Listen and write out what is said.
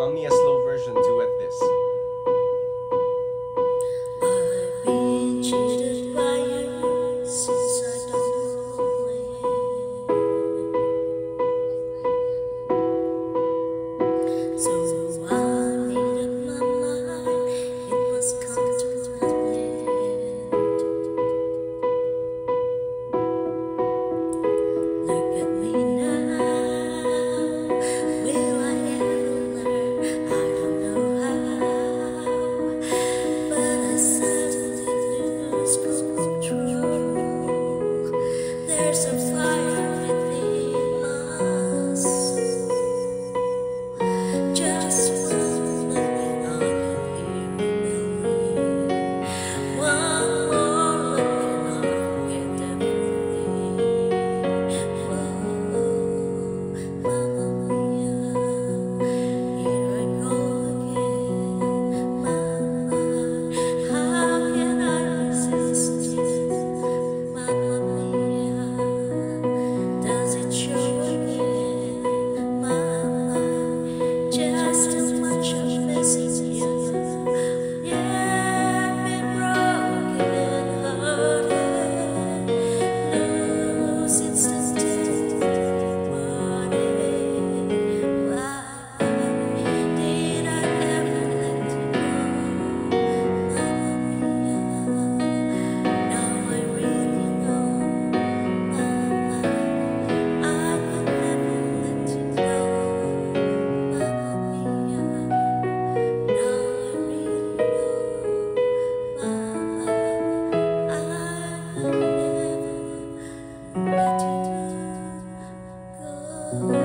Mamma Mia slow version duet this. to go.